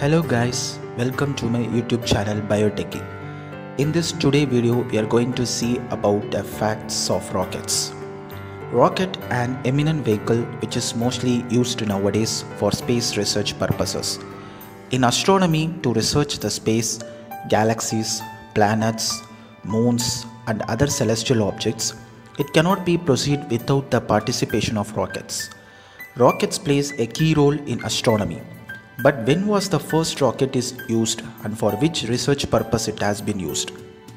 Hello guys, welcome to my YouTube channel Bio Techie. In this today video, we are going to see about the facts of rockets. Rocket an eminent vehicle which is mostly used nowadays for space research purposes. In astronomy to research the space, galaxies, planets, moons and other celestial objects, it cannot be proceed without the participation of rockets. Rockets plays a key role in astronomy. But when was the first rocket is used and for which research purpose it has been used?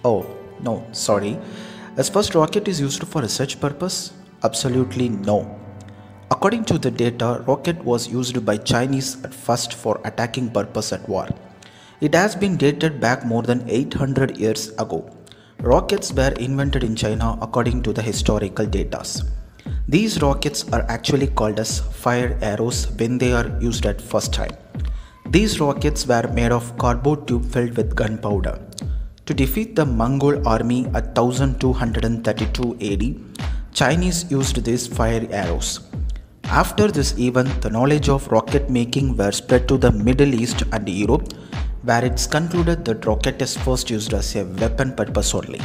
Oh, no, sorry. As first rocket is used for research purpose? Absolutely no. According to the data, rocket was used by Chinese at first for attacking purpose at war. It has been dated back more than 800 years ago. Rockets were invented in China according to the historical datas. These rockets are actually called as fire arrows when they are used at first time. These rockets were made of cardboard tube filled with gunpowder. To defeat the Mongol army at 1232 AD, Chinese used these fire arrows. After this event, the knowledge of rocket making were spread to the Middle East and Europe, where it's concluded that rocket is first used as a weapon purpose only.